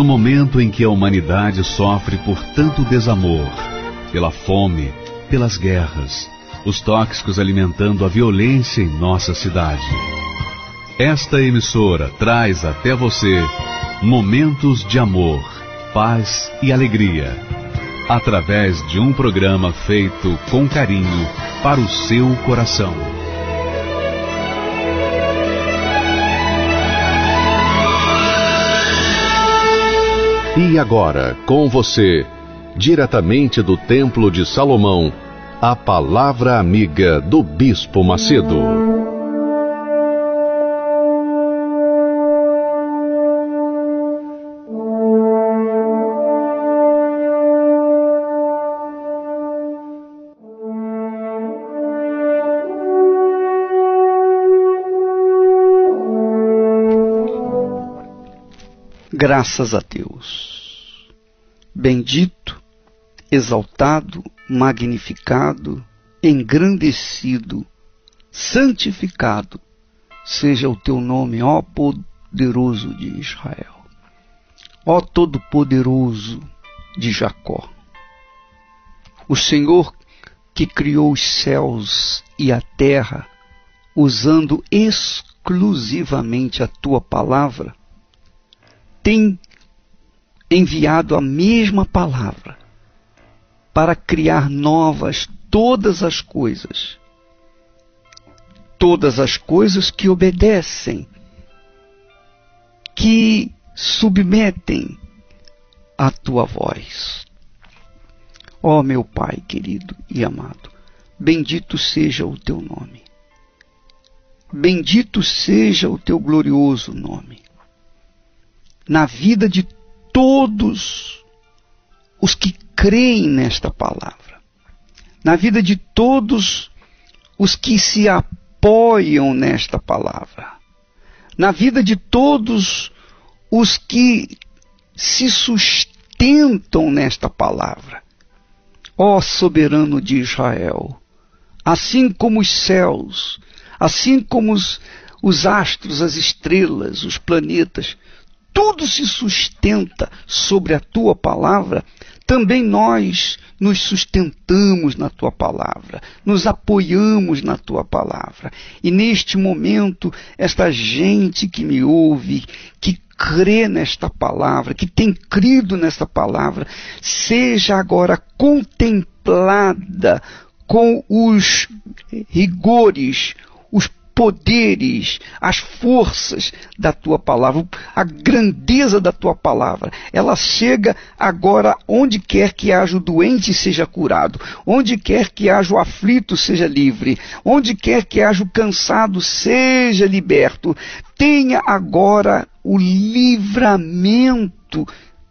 No momento em que a humanidade sofre por tanto desamor, pela fome, pelas guerras, os tóxicos alimentando a violência em nossa cidade. Esta emissora traz até você momentos de amor, paz e alegria, através de um programa feito com carinho para o seu coração. E agora, com você, diretamente do Templo de Salomão, a Palavra Amiga do Bispo Macedo. Graças a Deus. Bendito, exaltado, magnificado, engrandecido, santificado seja o teu nome, ó poderoso de Israel, ó todo-poderoso de Jacó. O Senhor que criou os céus e a terra, usando exclusivamente a tua palavra, tem enviado a mesma palavra para criar novas todas as coisas. Todas as coisas que obedecem, que submetem à tua voz. Ó oh, meu Pai querido e amado, bendito seja o teu nome. Bendito seja o teu glorioso nome na vida de todos os que creem nesta palavra, na vida de todos os que se apoiam nesta palavra, na vida de todos os que se sustentam nesta palavra. Ó soberano de Israel, assim como os céus, assim como os, os astros, as estrelas, os planetas, tudo se sustenta sobre a tua palavra, também nós nos sustentamos na tua palavra, nos apoiamos na tua palavra. E neste momento, esta gente que me ouve, que crê nesta palavra, que tem crido nesta palavra, seja agora contemplada com os rigores, poderes, as forças da tua palavra, a grandeza da tua palavra. Ela chega agora onde quer que haja o doente seja curado, onde quer que haja o aflito seja livre, onde quer que haja o cansado seja liberto. Tenha agora o livramento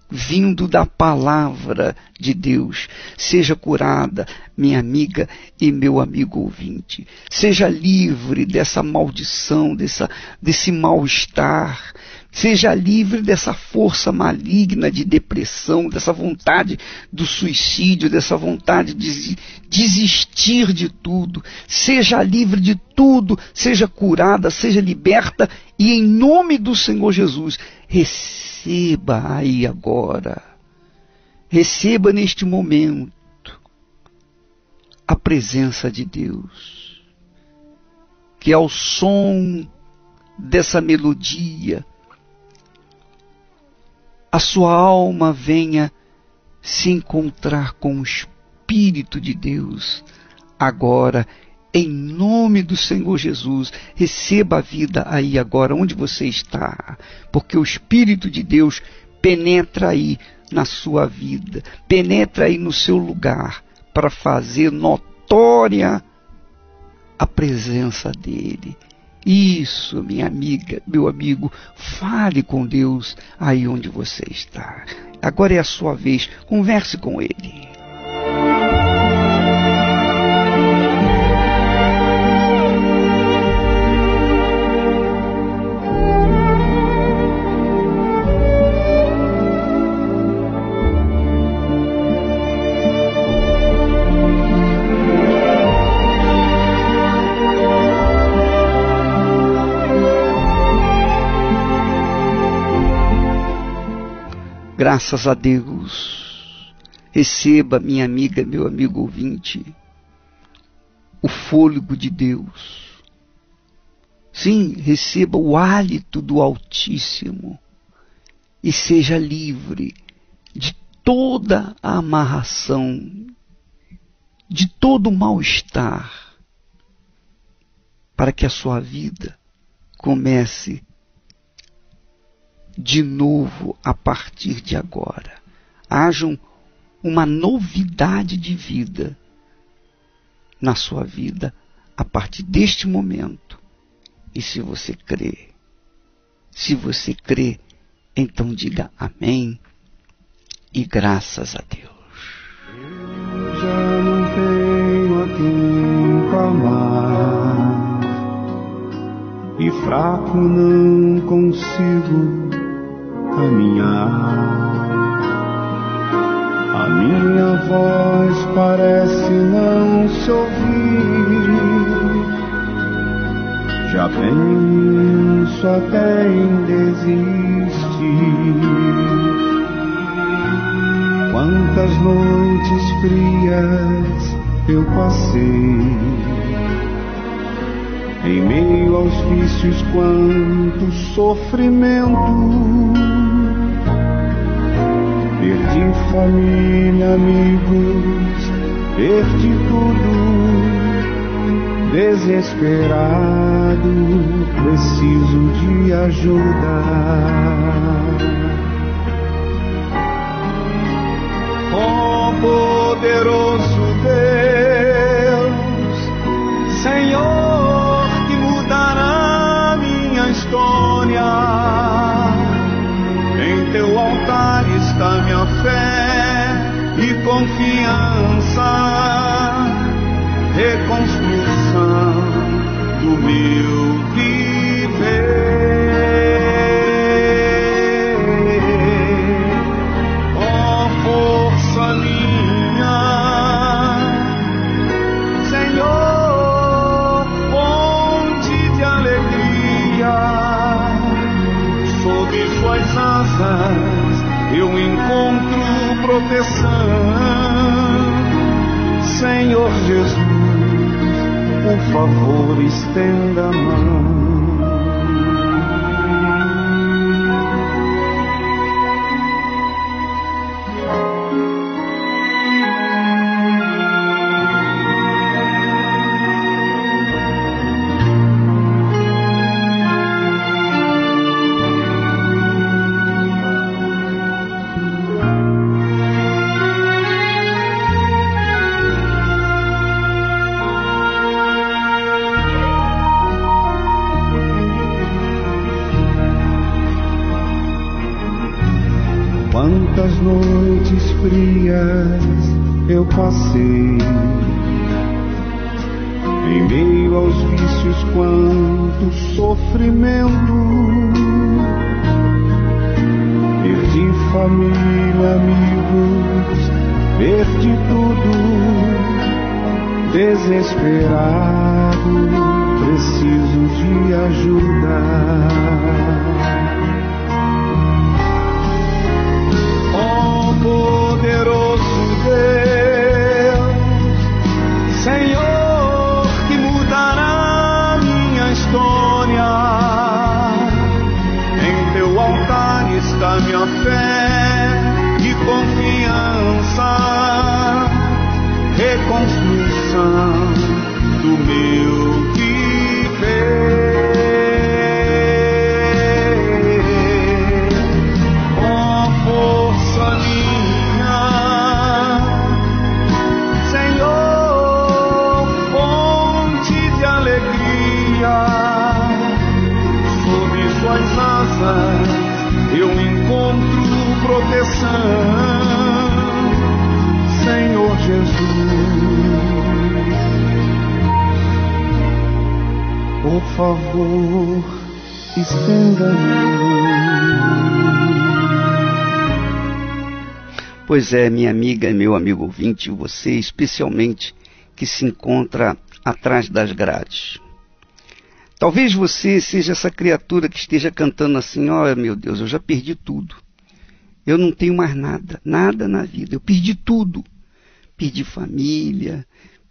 vindo da palavra de Deus. Seja curada, minha amiga e meu amigo ouvinte. Seja livre dessa maldição, dessa, desse mal-estar. Seja livre dessa força maligna de depressão, dessa vontade do suicídio, dessa vontade de desistir de tudo. Seja livre de tudo, seja curada, seja liberta e em nome do Senhor Jesus, receba aí agora, receba neste momento a presença de Deus, que ao som dessa melodia, a sua alma venha se encontrar com o Espírito de Deus agora em nome do Senhor Jesus, receba a vida aí agora, onde você está, porque o Espírito de Deus penetra aí na sua vida, penetra aí no seu lugar, para fazer notória a presença dEle. Isso, minha amiga, meu amigo, fale com Deus aí onde você está. Agora é a sua vez, converse com Ele. Graças a Deus. Receba, minha amiga, meu amigo ouvinte, o fôlego de Deus. Sim, receba o hálito do Altíssimo e seja livre de toda a amarração, de todo o mal-estar, para que a sua vida comece de novo a partir de agora. Hajam uma novidade de vida na sua vida a partir deste momento. E se você crê, se você crê, então diga amém e graças a Deus. Eu já não tenho a quem clamar e fraco não consigo caminhar. A minha voz parece não se ouvir. Já penso até em desistir. Quantas noites frias eu passei em meio aos vícios, quanto sofrimento. Perdi família, amigos, perdi tudo. Desesperado, preciso de ajuda. Oh, poderoso Deus, Senhor, que mudará minha história. Em teu altar está minha fé e confiança, reconstrução do meu viver. Favor, estenda a mão. Pois é, minha amiga e meu amigo ouvinte, você especialmente que se encontra atrás das grades. Talvez você seja essa criatura que esteja cantando assim: ó meu Deus, eu já perdi tudo. Eu não tenho mais nada, nada na vida. Eu perdi tudo. Perdi família,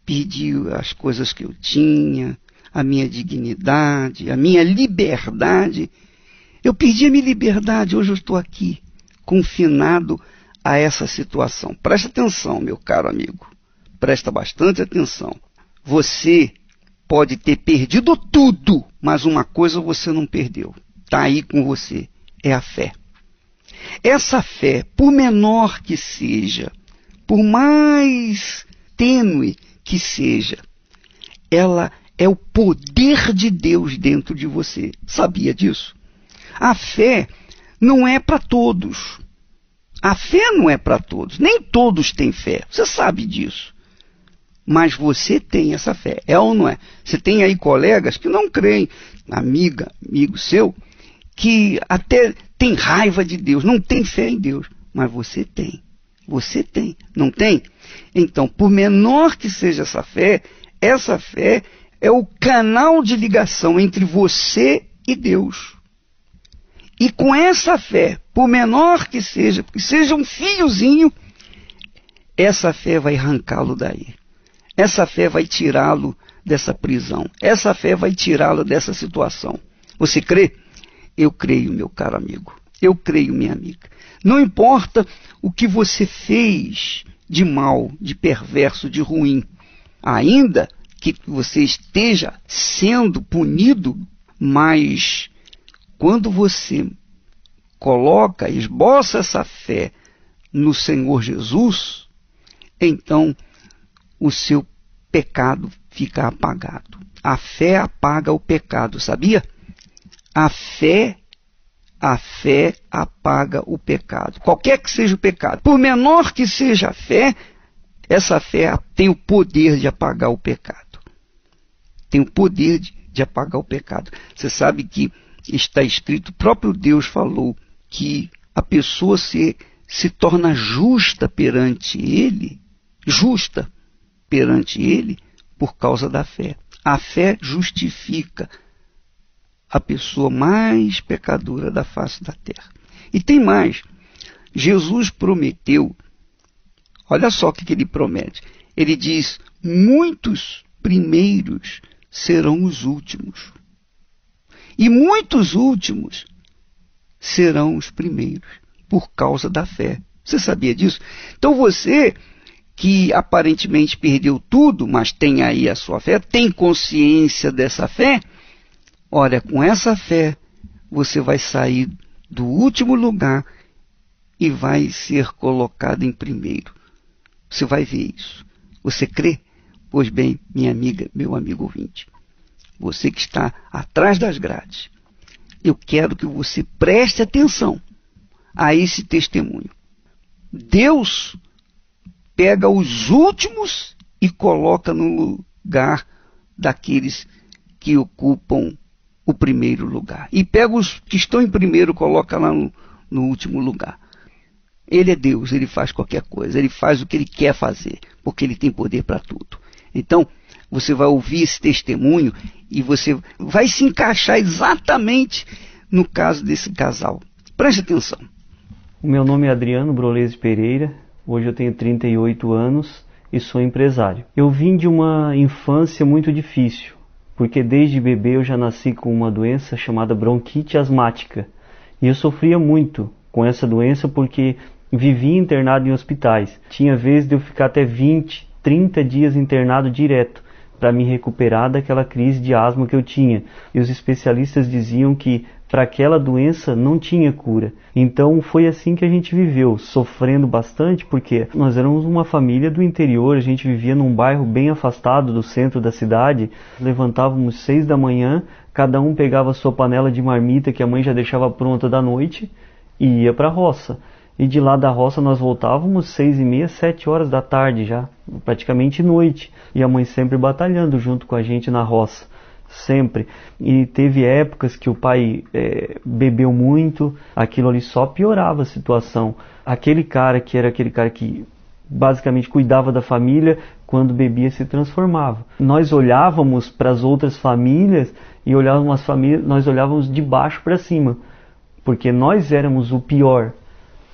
perdi as coisas que eu tinha, a minha dignidade, a minha liberdade. Eu perdi a minha liberdade, hoje eu estou aqui, confinado a essa situação. Presta atenção, meu caro amigo. Presta bastante atenção. Você pode ter perdido tudo, mas uma coisa você não perdeu. Está aí com você. É a fé. Essa fé, por menor que seja, por mais tênue que seja, ela é o poder de Deus dentro de você. Sabia disso? A fé não é para todos. A fé não é para todos. Nem todos têm fé. Você sabe disso. Mas você tem essa fé. É ou não é? Você tem aí colegas que não creem, amiga, amigo seu, que até tem raiva de Deus, não tem fé em Deus. Mas você tem. Você tem. Não tem? Então, por menor que seja essa fé, essa fé é o canal de ligação entre você e Deus. E com essa fé, por menor que seja, que seja um fiozinho, essa fé vai arrancá-lo daí. Essa fé vai tirá-lo dessa prisão. Essa fé vai tirá-lo dessa situação. Você crê? Eu creio, meu caro amigo. Eu creio, minha amiga. Não importa o que você fez de mal, de perverso, de ruim, ainda que você esteja sendo punido, mas quando você coloca, esboça essa fé no Senhor Jesus, então o seu pecado fica apagado. A fé apaga o pecado, sabia? A fé, a fé apaga o pecado. Qualquer que seja o pecado, por menor que seja a fé, essa fé tem o poder de apagar o pecado tem o poder de, de apagar o pecado. Você sabe que está escrito, o próprio Deus falou que a pessoa se, se torna justa perante Ele, justa perante Ele, por causa da fé. A fé justifica a pessoa mais pecadora da face da terra. E tem mais. Jesus prometeu, olha só o que, que ele promete. Ele diz: muitos primeiros serão os últimos. E muitos últimos serão os primeiros, por causa da fé. Você sabia disso? Então você que aparentemente perdeu tudo, mas tem aí a sua fé, tem consciência dessa fé, olha, com essa fé você vai sair do último lugar e vai ser colocado em primeiro. Você vai ver isso. Você crê? Pois bem, minha amiga, meu amigo ouvinte, você que está atrás das grades, eu quero que você preste atenção a esse testemunho. Deus pega os últimos e coloca no lugar daqueles que ocupam o primeiro lugar. E pega os que estão em primeiro e coloca lá no, no último lugar. Ele é Deus, ele faz qualquer coisa, ele faz o que ele quer fazer, porque ele tem poder para tudo. Então, você vai ouvir esse testemunho e você vai se encaixar exatamente no caso desse casal. Preste atenção. O meu nome é Adriano Brolese Pereira, hoje eu tenho 38 anos e sou empresário. Eu vim de uma infância muito difícil, porque desde bebê eu já nasci com uma doença chamada bronquite asmática. E eu sofria muito com essa doença porque vivia internado em hospitais. Tinha vezes de eu ficar até 20, 30 dias internado direto para me recuperar daquela crise de asma que eu tinha. E os especialistas diziam que para aquela doença não tinha cura. Então foi assim que a gente viveu, sofrendo bastante, porque nós éramos uma família do interior, a gente vivia num bairro bem afastado do centro da cidade. Levantávamos seis da manhã, cada um pegava sua panela de marmita que a mãe já deixava pronta da noite e ia para a roça. E de lá da roça nós voltávamos seis e meia, sete horas da tarde já, praticamente noite. E a mãe sempre batalhando junto com a gente na roça, sempre. E teve épocas que o pai é, bebeu muito, aquilo ali só piorava a situação. Aquele cara que era aquele cara que basicamente cuidava da família, quando bebia se transformava. Nós olhávamos para as outras famílias e olhávamos as famílias, nós olhávamos de baixo para cima, porque nós éramos o pior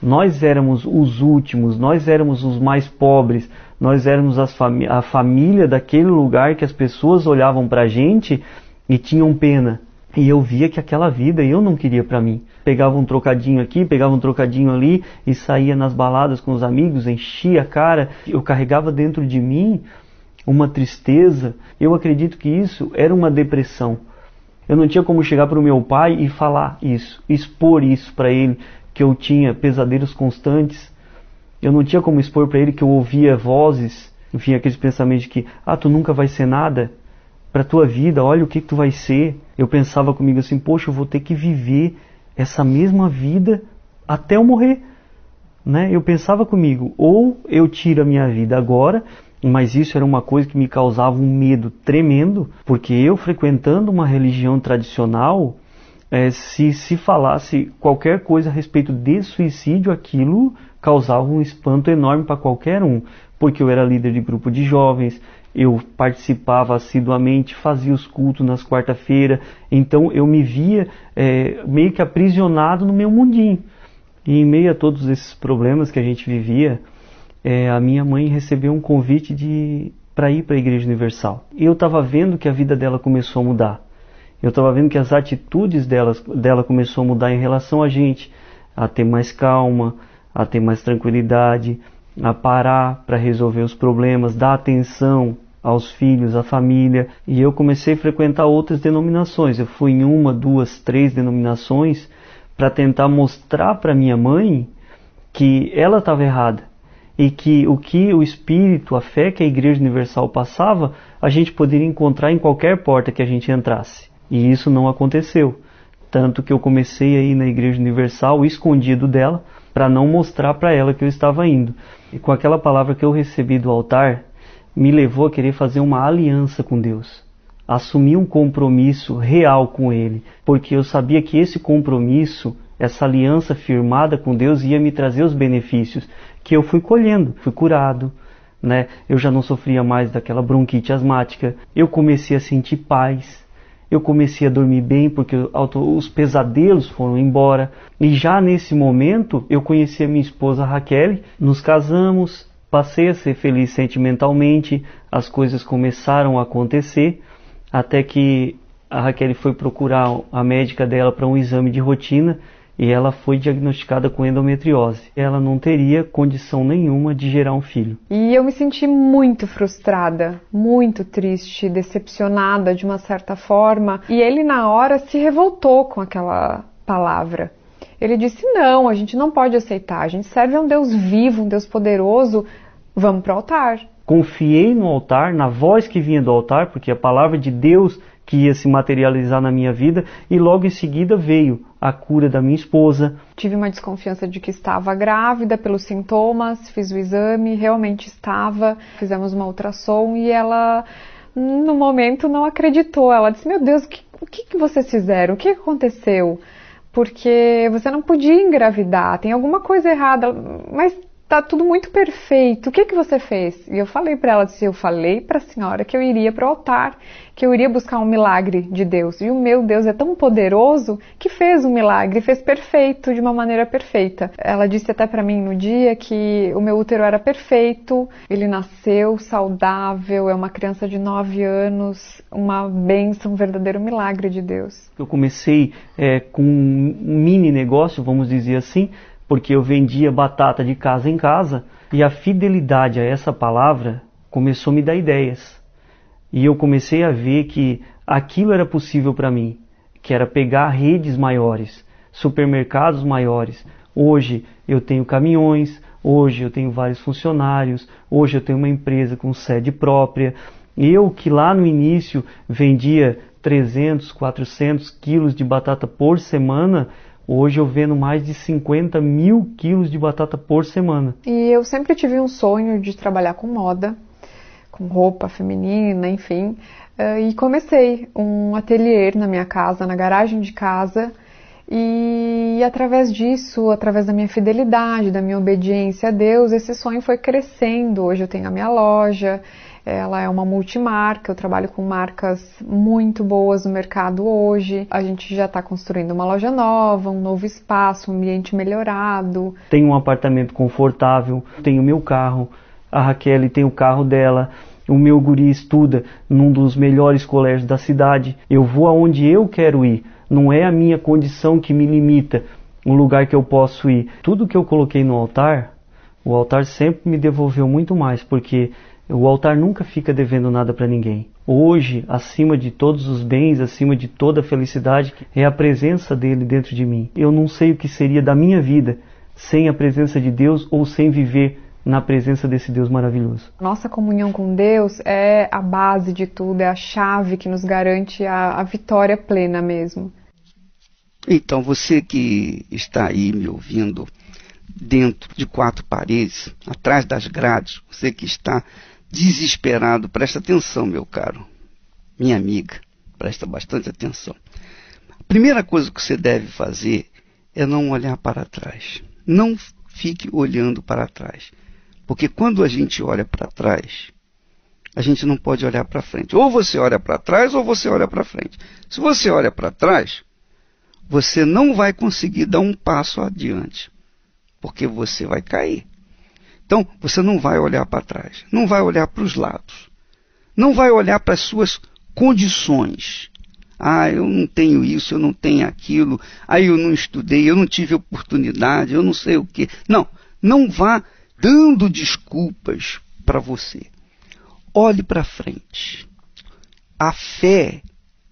Nós éramos os últimos, nós éramos os mais pobres, nós éramos a família daquele lugar que as pessoas olhavam para a gente e tinham pena. E eu via que aquela vida eu não queria para mim. Pegava um trocadinho aqui, pegava um trocadinho ali e saía nas baladas com os amigos, enchia a cara. Eu carregava dentro de mim uma tristeza. Eu acredito que isso era uma depressão. Eu não tinha como chegar para o meu pai e falar isso, expor isso para ele, que eu tinha pesadelos constantes. Eu não tinha como expor para ele que eu ouvia vozes, enfim, aqueles pensamentos de que, ah, tu nunca vai ser nada para tua vida, olha o que, que tu vai ser. Eu pensava comigo assim, poxa, eu vou ter que viver essa mesma vida até eu morrer. Né? Eu pensava comigo, ou eu tiro a minha vida agora, mas isso era uma coisa que me causava um medo tremendo, porque eu frequentando uma religião tradicional, é, se se falasse qualquer coisa a respeito de suicídio, aquilo causava um espanto enorme para qualquer um, porque eu era líder de grupo de jovens, eu participava assiduamente, fazia os cultos nas quarta-feira, então eu me via é, meio que aprisionado no meu mundinho. E em meio a todos esses problemas que a gente vivia, é, a minha mãe recebeu um convite de para ir para a Igreja Universal. E eu estava vendo que a vida dela começou a mudar. Eu estava vendo que as atitudes dela, dela começou a mudar em relação a gente, a ter mais calma, a ter mais tranquilidade, a parar para resolver os problemas, dar atenção aos filhos, à família, e eu comecei a frequentar outras denominações. Eu fui em uma, duas, três denominações para tentar mostrar para minha mãe que ela estava errada e que o que o Espírito, a fé que a Igreja Universal passava, a gente poderia encontrar em qualquer porta que a gente entrasse. E isso não aconteceu. Tanto que eu comecei a ir na Igreja Universal escondido dela para não mostrar para ela que eu estava indo. E com aquela palavra que eu recebi do altar, me levou a querer fazer uma aliança com Deus, assumir um compromisso real com Ele, porque eu sabia que esse compromisso, essa aliança firmada com Deus ia me trazer os benefícios que eu fui colhendo, fui curado, né? Eu já não sofria mais daquela bronquite asmática, eu comecei a sentir paz, eu comecei a dormir bem porque os pesadelos foram embora. E já nesse momento eu conheci a minha esposa Raquel, nos casamos, Passei a ser feliz sentimentalmente, as coisas começaram a acontecer, até que a Raquel foi procurar a médica dela para um exame de rotina e ela foi diagnosticada com endometriose. Ela não teria condição nenhuma de gerar um filho. E eu me senti muito frustrada, muito triste, decepcionada de uma certa forma. E ele, na hora, se revoltou com aquela palavra. Ele disse: Não, a gente não pode aceitar. A gente serve a um Deus vivo, um Deus poderoso. Vamos para o altar. Confiei no altar, na voz que vinha do altar, porque a palavra de Deus que ia se materializar na minha vida, e logo em seguida veio a cura da minha esposa. Tive uma desconfiança de que estava grávida pelos sintomas, fiz o exame, realmente estava, fizemos uma ultrassom e ela, no momento, não acreditou. Ela disse: Meu Deus, o que, o que vocês fizeram? O que aconteceu? Porque você não podia engravidar, tem alguma coisa errada. Mas tá tudo muito perfeito. O que que você fez? E eu falei para ela, eu falei para a senhora que eu iria para o altar, que eu iria buscar um milagre de Deus. E o meu Deus é tão poderoso que fez um milagre, fez perfeito, de uma maneira perfeita. Ela disse até para mim no dia que o meu útero era perfeito, ele nasceu saudável, é uma criança de 9 anos, uma bênção, um verdadeiro milagre de Deus. Eu comecei é, com um mini negócio, vamos dizer assim, porque eu vendia batata de casa em casa e a fidelidade a essa palavra começou a me dar ideias. E eu comecei a ver que aquilo era possível para mim, que era pegar redes maiores, supermercados maiores. Hoje eu tenho caminhões, hoje eu tenho vários funcionários, hoje eu tenho uma empresa com sede própria. Eu que lá no início vendia 300, 400 quilos de batata por semana, Hoje eu vendo mais de 50 mil quilos de batata por semana. E eu sempre tive um sonho de trabalhar com moda, com roupa feminina, enfim. Eh, e comecei um ateliê na minha casa, na garagem de casa. E através disso, através da minha fidelidade, da minha obediência a Deus, esse sonho foi crescendo. Hoje eu tenho a minha loja, Ela é uma multimarca, eu trabalho com marcas muito boas no mercado hoje. A gente já está construindo uma loja nova, um novo espaço, um ambiente melhorado. Tenho um apartamento confortável, tenho meu carro, a Raquel tem o carro dela. O meu guri estuda num dos melhores colégios da cidade. Eu vou aonde eu quero ir. Não é a minha condição que me limita um lugar que eu posso ir. Tudo que eu coloquei no altar, o altar sempre me devolveu muito mais, porque o altar nunca fica devendo nada para ninguém. Hoje, acima de todos os bens, acima de toda a felicidade, é a presença dele dentro de mim. Eu não sei o que seria da minha vida sem a presença de Deus ou sem viver na presença desse Deus maravilhoso. Nossa comunhão com Deus é a base de tudo, é a chave que nos garante a, a vitória plena mesmo. Então, você que está aí me ouvindo dentro de quatro paredes, atrás das grades, você que está desesperado, presta atenção, meu caro, minha amiga, presta bastante atenção. A primeira coisa que você deve fazer é não olhar para trás. Não fique olhando para trás. Porque quando a gente olha para trás, a gente não pode olhar para frente. Ou você olha para trás ou você olha para frente. Se você olha para trás, você não vai conseguir dar um passo adiante, porque você vai cair. Então, você não vai olhar para trás, não vai olhar para os lados, não vai olhar para as suas condições. Ah, eu não tenho isso, eu não tenho aquilo, aí eu não estudei, eu não tive oportunidade, eu não sei o que. Não, não vá dando desculpas para você. Olhe para frente. A fé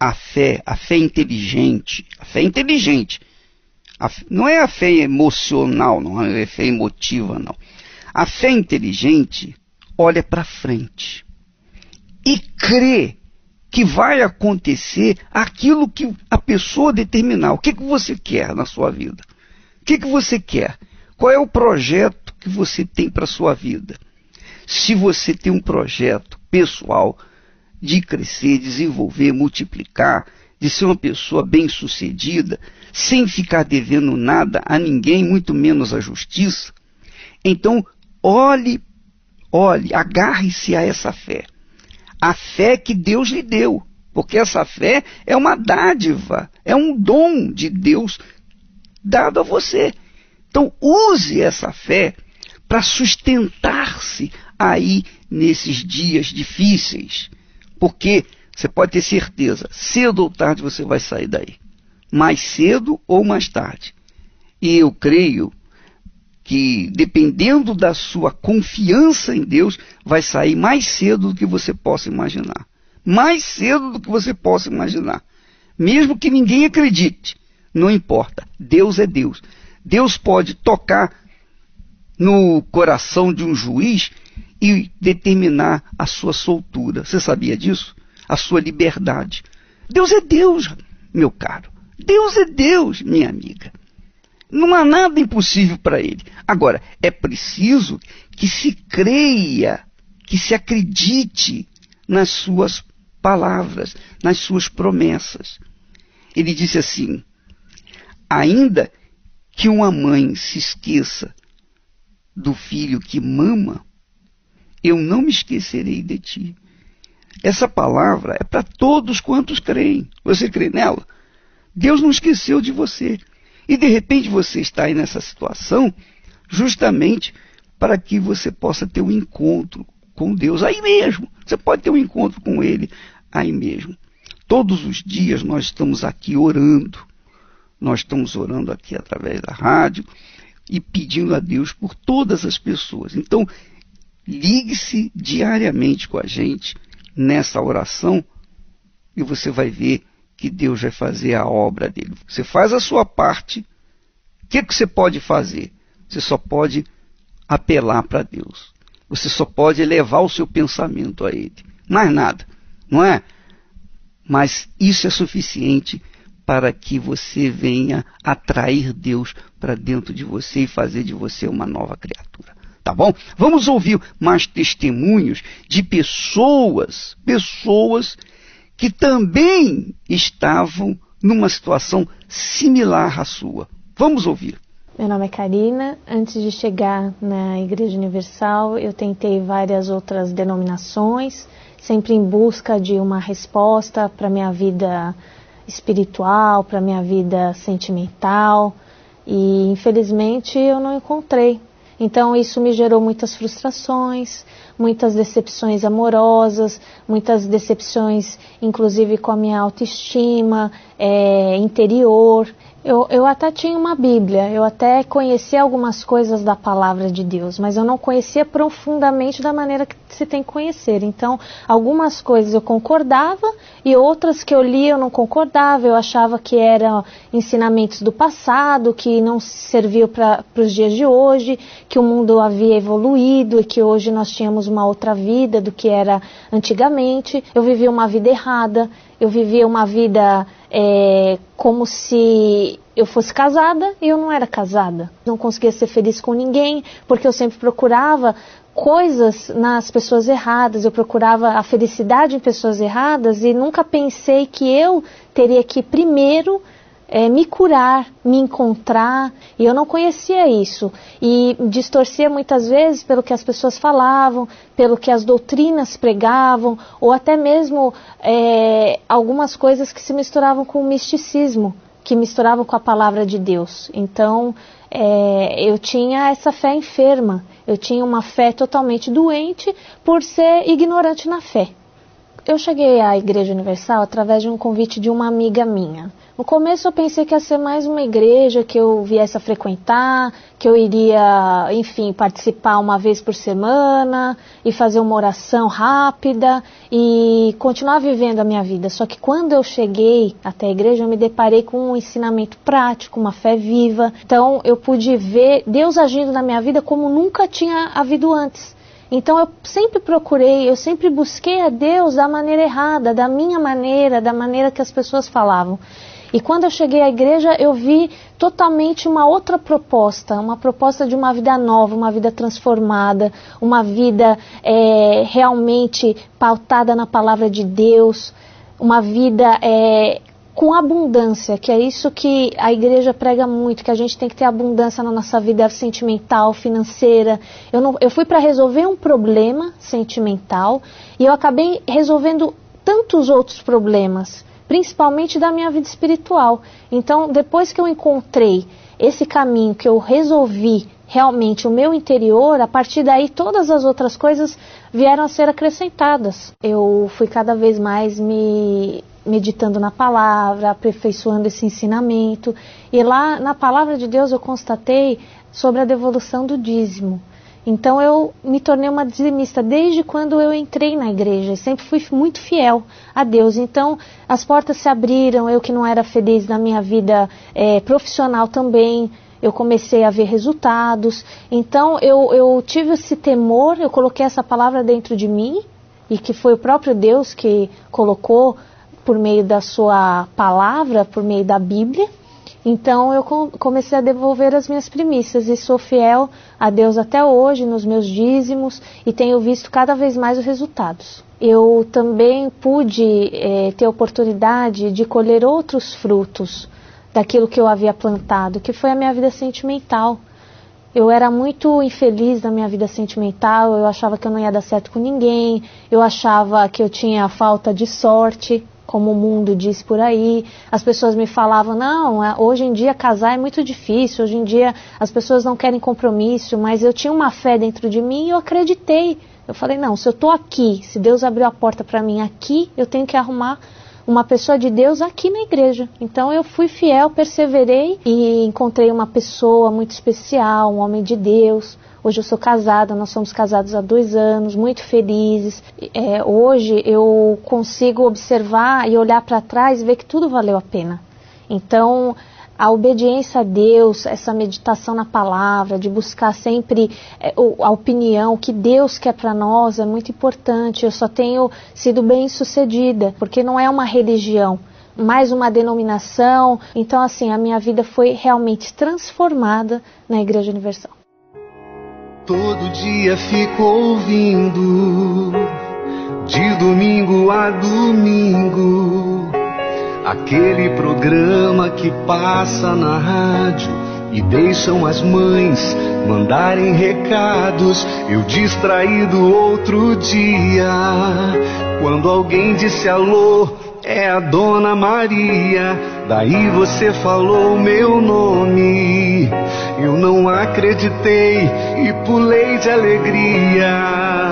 a fé, a fé inteligente, a fé inteligente. A não é a fé emocional, não é a fé emotiva, não. A fé inteligente olha para frente e crê que vai acontecer aquilo que a pessoa determinar. O que, que você quer na sua vida? O que, que você quer? Qual é o projeto que você tem para a sua vida? Se você tem um projeto pessoal, de crescer, desenvolver, multiplicar, de ser uma pessoa bem-sucedida, sem ficar devendo nada a ninguém, muito menos à justiça. Então, olhe, olhe, agarre-se a essa fé. A fé que Deus lhe deu, porque essa fé é uma dádiva, é um dom de Deus dado a você. Então, use essa fé para sustentar-se aí nesses dias difíceis porque você pode ter certeza, cedo ou tarde você vai sair daí. Mais cedo ou mais tarde. E eu creio que, dependendo da sua confiança em Deus, vai sair mais cedo do que você possa imaginar. Mais cedo do que você possa imaginar. Mesmo que ninguém acredite, não importa. Deus é Deus. Deus pode tocar no coração de um juiz e determinar a sua soltura. Você sabia disso? A sua liberdade. Deus é Deus, meu caro. Deus é Deus, minha amiga. Não há nada impossível para ele. Agora, é preciso que se creia, que se acredite nas suas palavras, nas suas promessas. Ele disse assim: ainda que uma mãe se esqueça do filho que mama, eu não me esquecerei de ti. Essa palavra é para todos quantos creem. Você crê nela? Deus não esqueceu de você. E de repente você está aí nessa situação justamente para que você possa ter um encontro com Deus aí mesmo. Você pode ter um encontro com Ele aí mesmo. Todos os dias nós estamos aqui orando. Nós estamos orando aqui através da rádio e pedindo a Deus por todas as pessoas. Então, Ligue-se diariamente com a gente nessa oração e você vai ver que Deus vai fazer a obra dele. Você faz a sua parte. O que, que você pode fazer? Você só pode apelar para Deus. Você só pode elevar o seu pensamento a Ele. Mais nada, não é? Mas isso é suficiente para que você venha atrair Deus para dentro de você e fazer de você uma nova criatura tá bom? Vamos ouvir mais testemunhos de pessoas, pessoas que também estavam numa situação similar à sua. Vamos ouvir. Meu nome é Karina. Antes de chegar na Igreja Universal, eu tentei várias outras denominações, sempre em busca de uma resposta para minha vida espiritual, para minha vida sentimental, e infelizmente eu não encontrei. Então isso me gerou muitas frustrações, muitas decepções amorosas, muitas decepções, inclusive com a minha autoestima é, interior. Eu, eu até tinha uma Bíblia, eu até conhecia algumas coisas da palavra de Deus, mas eu não conhecia profundamente da maneira que se tem que conhecer. Então, algumas coisas eu concordava e outras que eu li eu não concordava, eu achava que eram ensinamentos do passado, que não serviam para os dias de hoje, que o mundo havia evoluído e que hoje nós tínhamos uma outra vida do que era antigamente. Eu vivia uma vida errada, eu vivia uma vida é, como se eu fosse casada e eu não era casada. Não conseguia ser feliz com ninguém, porque eu sempre procurava coisas nas pessoas erradas, eu procurava a felicidade em pessoas erradas e nunca pensei que eu teria que primeiro é, me curar, me encontrar, e eu não conhecia isso. E distorcia muitas vezes pelo que as pessoas falavam, pelo que as doutrinas pregavam, ou até mesmo é, algumas coisas que se misturavam com o misticismo, que misturavam com a palavra de Deus. Então, é, eu tinha essa fé enferma, eu tinha uma fé totalmente doente por ser ignorante na fé. Eu cheguei à Igreja Universal através de um convite de uma amiga minha. No começo eu pensei que ia ser mais uma igreja que eu viesse a frequentar, que eu iria, enfim, participar uma vez por semana e fazer uma oração rápida e continuar vivendo a minha vida. Só que quando eu cheguei até a igreja, eu me deparei com um ensinamento prático, uma fé viva. Então eu pude ver Deus agindo na minha vida como nunca tinha havido antes. Então eu sempre procurei, eu sempre busquei a Deus da maneira errada, da minha maneira, da maneira que as pessoas falavam. E quando eu cheguei à igreja, eu vi totalmente uma outra proposta, uma proposta de uma vida nova, uma vida transformada, uma vida é, realmente pautada na palavra de Deus, uma vida é, com abundância, que é isso que a igreja prega muito, que a gente tem que ter abundância na nossa vida sentimental, financeira. Eu, não, eu fui para resolver um problema sentimental e eu acabei resolvendo tantos outros problemas principalmente da minha vida espiritual. Então, depois que eu encontrei esse caminho, que eu resolvi realmente o meu interior, a partir daí todas as outras coisas vieram a ser acrescentadas. Eu fui cada vez mais me meditando na palavra, aperfeiçoando esse ensinamento, e lá na palavra de Deus eu constatei sobre a devolução do dízimo. Então eu me tornei uma dizimista desde quando eu entrei na igreja. Sempre fui muito fiel a Deus. Então as portas se abriram. Eu que não era feliz na minha vida é, profissional também. Eu comecei a ver resultados. Então eu, eu tive esse temor. Eu coloquei essa palavra dentro de mim e que foi o próprio Deus que colocou por meio da sua palavra, por meio da Bíblia. Então eu comecei a devolver as minhas primícias e sou fiel a Deus até hoje nos meus dízimos e tenho visto cada vez mais os resultados. Eu também pude é, ter oportunidade de colher outros frutos daquilo que eu havia plantado, que foi a minha vida sentimental. Eu era muito infeliz na minha vida sentimental, eu achava que eu não ia dar certo com ninguém, eu achava que eu tinha falta de sorte como o mundo diz por aí. As pessoas me falavam: não, é, hoje em dia casar é muito difícil, hoje em dia as pessoas não querem compromisso, mas eu tinha uma fé dentro de mim e eu acreditei. Eu falei: não, se eu estou aqui, se Deus abriu a porta para mim aqui, eu tenho que arrumar uma pessoa de Deus aqui na igreja. Então eu fui fiel, perseverei e encontrei uma pessoa muito especial, um homem de Deus, Hoje eu sou casada, nós somos casados há dois anos, muito felizes. É, hoje eu consigo observar e olhar para trás e ver que tudo valeu a pena. Então, a obediência a Deus, essa meditação na palavra, de buscar sempre é, a opinião que Deus quer para nós é muito importante. Eu só tenho sido bem sucedida, porque não é uma religião, mais uma denominação. Então, assim, a minha vida foi realmente transformada na Igreja Universal. Todo dia fico ouvindo, de domingo a domingo, aquele programa que passa na rádio e deixam as mães mandarem recados. Eu distraído outro dia, quando alguém disse alô, é a Dona Maria. Daí você falou meu nome. Eu não acreditei e pulei de alegria.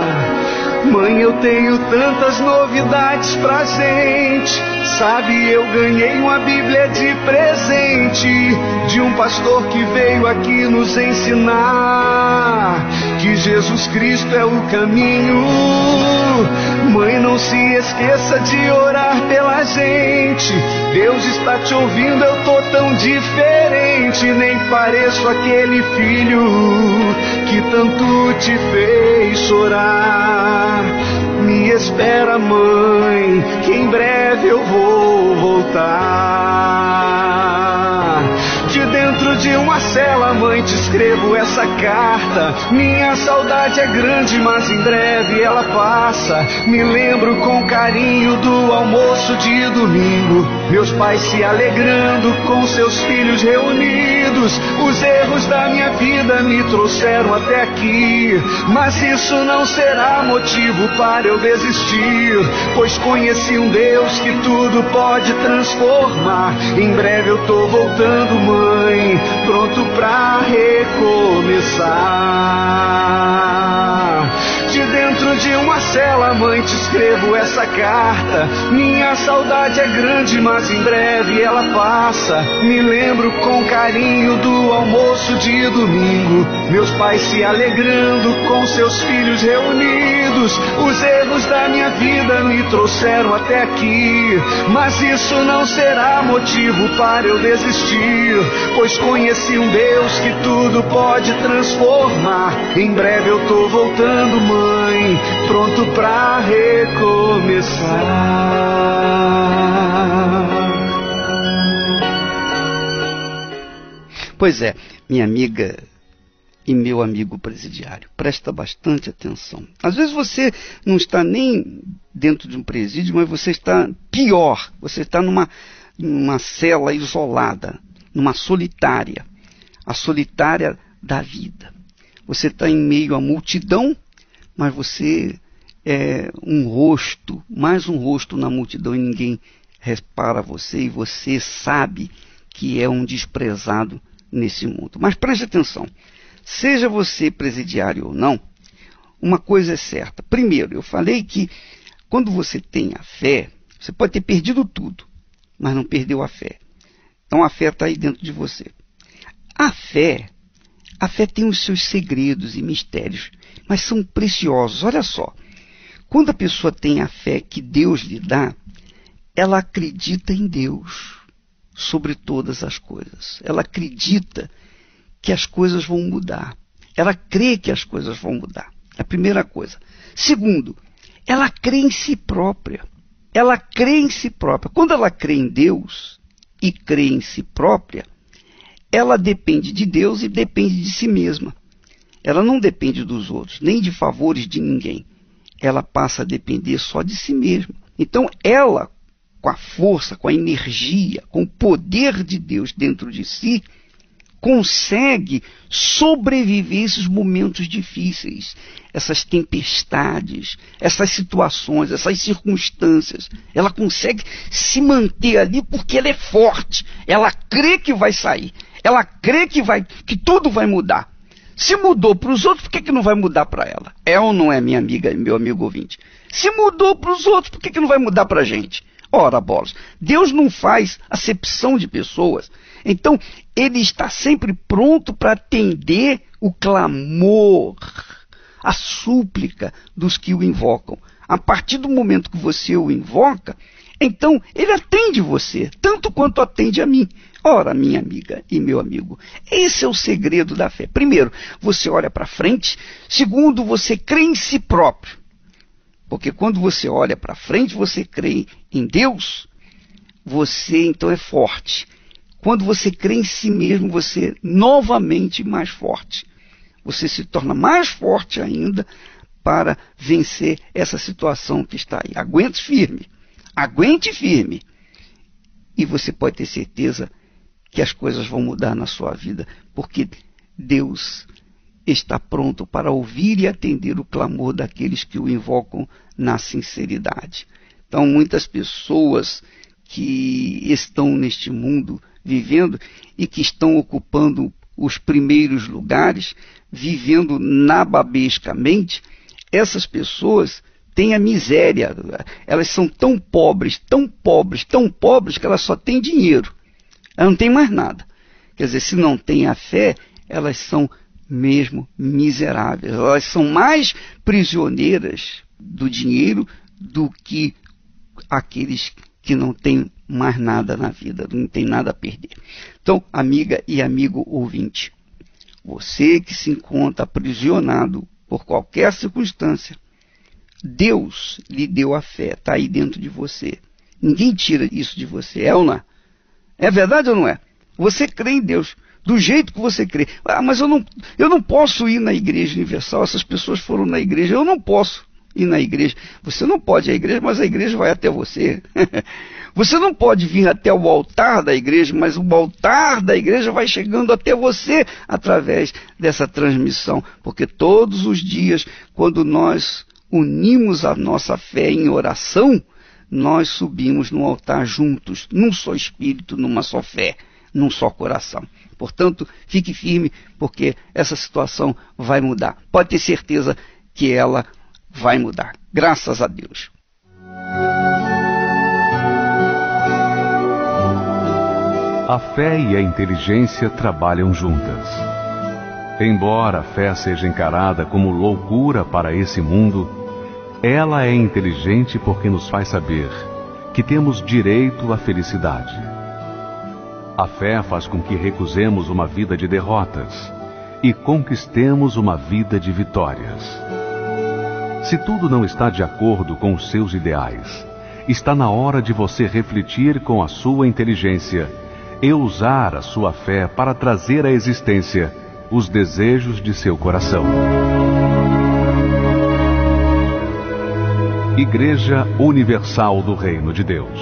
Mãe, eu tenho tantas novidades pra gente. Sabe, eu ganhei uma Bíblia de presente de um pastor que veio aqui nos ensinar que Jesus Cristo é o caminho. Mãe, não se esqueça de orar pela gente. Deus está te ouvindo, eu tô tão diferente, nem pareço aquele filho que tanto te fez chorar. Me espera, mãe, que em breve eu vou voltar. De uma cela, mãe, te escrevo essa carta. Minha saudade é grande, mas em breve ela passa. Me lembro com carinho do almoço de domingo. Meus pais se alegrando com seus filhos reunidos. Os erros da minha vida me trouxeram até aqui. Mas isso não será motivo para eu desistir. Pois conheci um Deus que tudo pode transformar. Em breve eu tô voltando, mãe, pronto pra recomeçar. De dentro de uma cela, mãe, te escrevo essa carta. Minha saudade é grande, mas em breve ela passa. Me lembro com carinho do almoço de domingo. Meus pais se alegrando com seus filhos reunidos. Os erros da minha vida me trouxeram até aqui. Mas isso não será motivo para eu desistir. Pois conheci um Deus que tudo pode transformar. Em breve eu tô voltando, mãe, pronto pra recomeçar. Pois é, minha amiga e meu amigo presidiário, presta bastante atenção. Às vezes você não está nem dentro de um presídio, mas você está pior, você está numa, numa cela isolada, numa solitária, a solitária da vida. Você está em meio à multidão mas você é um rosto, mais um rosto na multidão e ninguém repara você e você sabe que é um desprezado nesse mundo. Mas preste atenção, seja você presidiário ou não, uma coisa é certa. Primeiro, eu falei que quando você tem a fé, você pode ter perdido tudo, mas não perdeu a fé. Então a fé está aí dentro de você. A fé, a fé tem os seus segredos e mistérios mas são preciosos. Olha só, quando a pessoa tem a fé que Deus lhe dá, ela acredita em Deus sobre todas as coisas. Ela acredita que as coisas vão mudar. Ela crê que as coisas vão mudar. A primeira coisa. Segundo, ela crê em si própria. Ela crê em si própria. Quando ela crê em Deus e crê em si própria, ela depende de Deus e depende de si mesma. Ela não depende dos outros, nem de favores de ninguém. Ela passa a depender só de si mesma. Então, ela, com a força, com a energia, com o poder de Deus dentro de si, consegue sobreviver esses momentos difíceis, essas tempestades, essas situações, essas circunstâncias. Ela consegue se manter ali porque ela é forte. Ela crê que vai sair. Ela crê que vai que tudo vai mudar. Se mudou para os outros, por que, que não vai mudar para ela? É ou não é, minha amiga e meu amigo ouvinte? Se mudou para os outros, por que, que não vai mudar para a gente? Ora, bolas, Deus não faz acepção de pessoas. Então, Ele está sempre pronto para atender o clamor, a súplica dos que o invocam. A partir do momento que você o invoca, então ele atende você, tanto quanto atende a mim. Ora, minha amiga e meu amigo, esse é o segredo da fé. Primeiro, você olha para frente. Segundo, você crê em si próprio. Porque quando você olha para frente, você crê em Deus, você então é forte. Quando você crê em si mesmo, você é novamente mais forte. Você se torna mais forte ainda para vencer essa situação que está aí. Aguente firme. Aguente firme. E você pode ter certeza que as coisas vão mudar na sua vida, porque Deus está pronto para ouvir e atender o clamor daqueles que o invocam na sinceridade. Então, muitas pessoas que estão neste mundo vivendo e que estão ocupando os primeiros lugares, vivendo nababescamente, essas pessoas têm a miséria. Elas são tão pobres, tão pobres, tão pobres que elas só têm dinheiro. Elas não têm mais nada. Quer dizer, se não têm a fé, elas são mesmo miseráveis. Elas são mais prisioneiras do dinheiro do que aqueles que não têm mais nada na vida, não tem nada a perder. Então, amiga e amigo ouvinte, você que se encontra aprisionado por qualquer circunstância, Deus lhe deu a fé, está aí dentro de você. Ninguém tira isso de você, é ou não é? É verdade ou não é? Você crê em Deus do jeito que você crê. Ah, mas eu não, eu não posso ir na igreja universal, essas pessoas foram na igreja, eu não posso ir na igreja. Você não pode ir à igreja, mas a igreja vai até você. você não pode vir até o altar da igreja, mas o altar da igreja vai chegando até você através dessa transmissão. Porque todos os dias, quando nós unimos a nossa fé em oração, nós subimos no altar juntos, num só espírito, numa só fé, num só coração. Portanto, fique firme, porque essa situação vai mudar. Pode ter certeza que ela vai mudar. Graças a Deus. A fé e a inteligência trabalham juntas. Embora a fé seja encarada como loucura para esse mundo, ela é inteligente porque nos faz saber que temos direito à felicidade. A fé faz com que recusemos uma vida de derrotas e conquistemos uma vida de vitórias. Se tudo não está de acordo com os seus ideais, está na hora de você refletir com a sua inteligência e usar a sua fé para trazer à existência os desejos de seu coração. Igreja Universal do Reino de Deus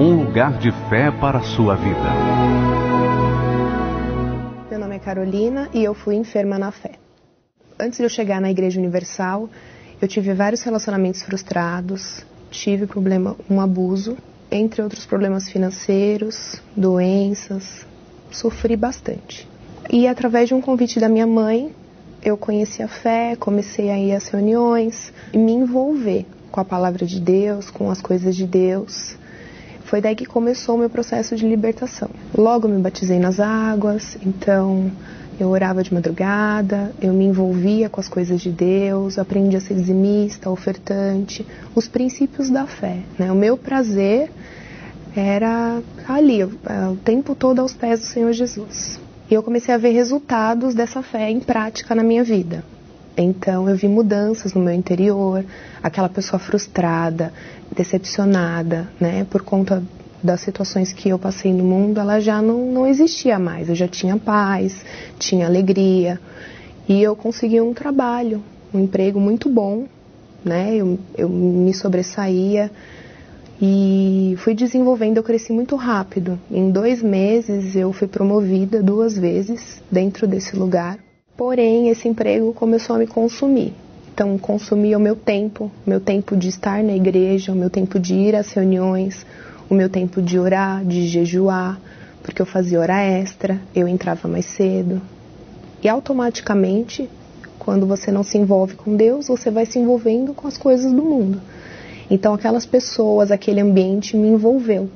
um lugar de fé para a sua vida. Meu nome é Carolina e eu fui enferma na fé. Antes de eu chegar na Igreja Universal, eu tive vários relacionamentos frustrados, tive problema, um abuso, entre outros problemas financeiros, doenças, sofri bastante. E através de um convite da minha mãe, eu conheci a fé, comecei a ir às reuniões e me envolver com a palavra de Deus, com as coisas de Deus. Foi daí que começou o meu processo de libertação. Logo me batizei nas águas, então eu orava de madrugada, eu me envolvia com as coisas de Deus, aprendi a ser dizimista, ofertante, os princípios da fé. Né? O meu prazer era ali, o tempo todo aos pés do Senhor Jesus. E eu comecei a ver resultados dessa fé em prática na minha vida. Então eu vi mudanças no meu interior, aquela pessoa frustrada, decepcionada, né, por conta das situações que eu passei no mundo, ela já não, não existia mais. Eu já tinha paz, tinha alegria e eu consegui um trabalho, um emprego muito bom, né? Eu, eu me sobressaía e fui desenvolvendo. Eu cresci muito rápido. Em dois meses eu fui promovida duas vezes dentro desse lugar. Porém, esse emprego começou a me consumir. Então, consumia o meu tempo, meu tempo de estar na igreja, o meu tempo de ir às reuniões, o meu tempo de orar, de jejuar, porque eu fazia hora extra, eu entrava mais cedo. E automaticamente, quando você não se envolve com Deus, você vai se envolvendo com as coisas do mundo. Então, aquelas pessoas, aquele ambiente me envolveu.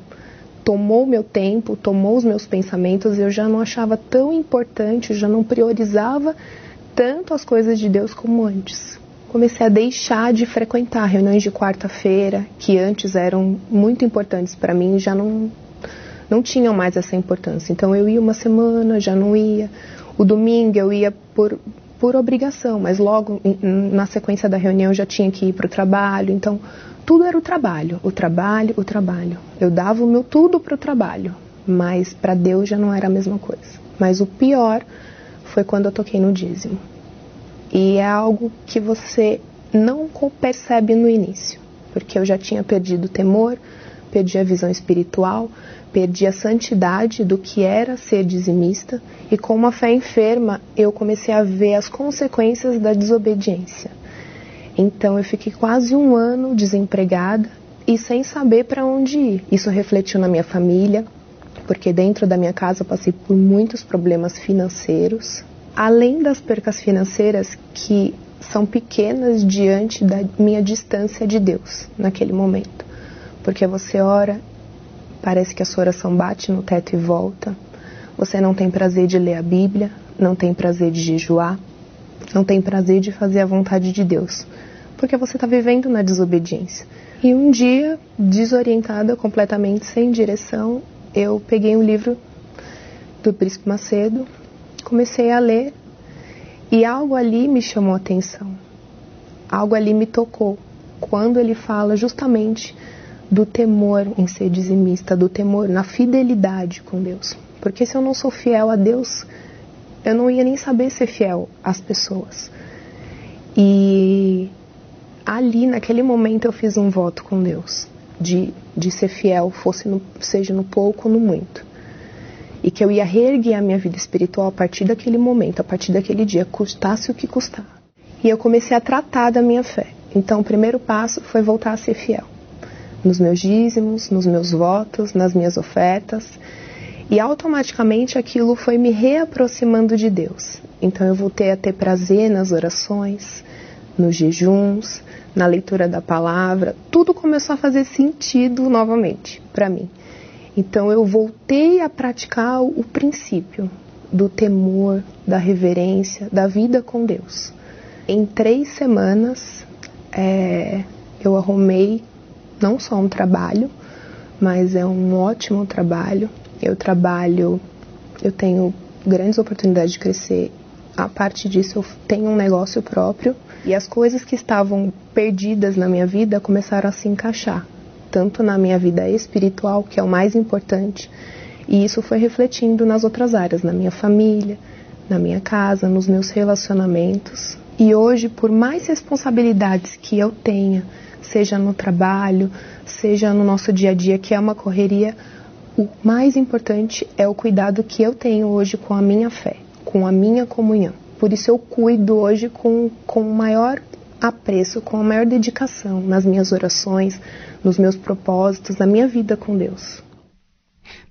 Tomou meu tempo, tomou os meus pensamentos, eu já não achava tão importante, já não priorizava tanto as coisas de Deus como antes comecei a deixar de frequentar reuniões de quarta-feira, que antes eram muito importantes para mim, já não, não tinham mais essa importância. Então eu ia uma semana, já não ia. O domingo eu ia por, por obrigação, mas logo na sequência da reunião eu já tinha que ir para o trabalho. Então tudo era o trabalho, o trabalho, o trabalho. Eu dava o meu tudo para o trabalho, mas para Deus já não era a mesma coisa. Mas o pior foi quando eu toquei no dízimo. E é algo que você não percebe no início, porque eu já tinha perdido o temor, perdi a visão espiritual, perdi a santidade do que era ser dizimista e com uma fé enferma eu comecei a ver as consequências da desobediência. Então eu fiquei quase um ano desempregada e sem saber para onde ir. Isso refletiu na minha família, porque dentro da minha casa eu passei por muitos problemas financeiros, além das percas financeiras que são pequenas diante da minha distância de Deus naquele momento. Porque você ora Parece que a sua oração bate no teto e volta. Você não tem prazer de ler a Bíblia, não tem prazer de jejuar, não tem prazer de fazer a vontade de Deus, porque você está vivendo na desobediência. E um dia, desorientada, completamente sem direção, eu peguei um livro do Príncipe Macedo, comecei a ler e algo ali me chamou a atenção. Algo ali me tocou quando ele fala justamente do temor em ser dizimista, do temor na fidelidade com Deus. Porque se eu não sou fiel a Deus, eu não ia nem saber ser fiel às pessoas. E ali, naquele momento, eu fiz um voto com Deus de, de ser fiel, fosse no, seja no pouco ou no muito. E que eu ia reerguer a minha vida espiritual a partir daquele momento, a partir daquele dia, custasse o que custar. E eu comecei a tratar da minha fé. Então, o primeiro passo foi voltar a ser fiel nos meus dízimos, nos meus votos, nas minhas ofertas. E automaticamente aquilo foi me reaproximando de Deus. Então eu voltei a ter prazer nas orações, nos jejuns, na leitura da palavra. Tudo começou a fazer sentido novamente para mim. Então eu voltei a praticar o princípio do temor, da reverência, da vida com Deus. Em três semanas é, eu arrumei não só um trabalho, mas é um ótimo trabalho. Eu trabalho, eu tenho grandes oportunidades de crescer. A parte disso, eu tenho um negócio próprio e as coisas que estavam perdidas na minha vida começaram a se encaixar, tanto na minha vida espiritual, que é o mais importante, e isso foi refletindo nas outras áreas, na minha família, na minha casa, nos meus relacionamentos. E hoje, por mais responsabilidades que eu tenha, seja no trabalho, seja no nosso dia a dia, que é uma correria, o mais importante é o cuidado que eu tenho hoje com a minha fé, com a minha comunhão. Por isso eu cuido hoje com, com o maior apreço, com a maior dedicação nas minhas orações, nos meus propósitos, na minha vida com Deus.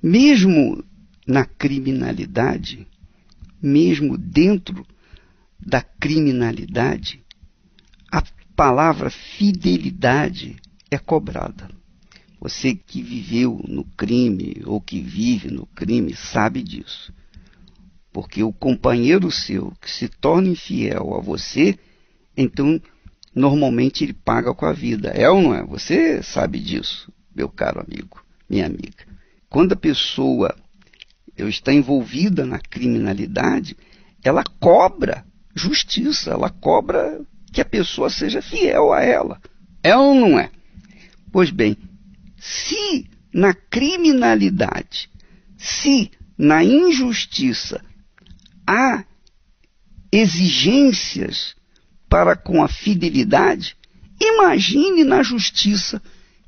Mesmo na criminalidade, mesmo dentro da criminalidade, palavra fidelidade é cobrada. Você que viveu no crime ou que vive no crime sabe disso. Porque o companheiro seu que se torna infiel a você, então normalmente ele paga com a vida. É ou não é? Você sabe disso, meu caro amigo, minha amiga. Quando a pessoa está envolvida na criminalidade, ela cobra justiça, ela cobra que a pessoa seja fiel a ela. É ou não é? Pois bem, se na criminalidade, se na injustiça há exigências para com a fidelidade, imagine na justiça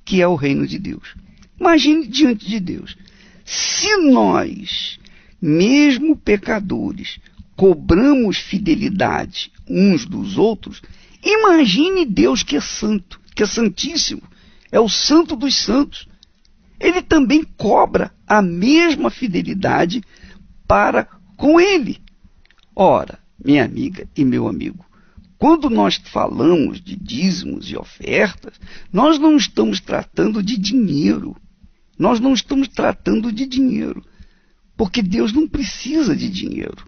que é o reino de Deus. Imagine diante de Deus. Se nós, mesmo pecadores, cobramos fidelidade uns dos outros, imagine Deus que é santo, que é santíssimo, é o santo dos santos. Ele também cobra a mesma fidelidade para com ele. Ora, minha amiga e meu amigo, quando nós falamos de dízimos e ofertas, nós não estamos tratando de dinheiro. Nós não estamos tratando de dinheiro. Porque Deus não precisa de dinheiro.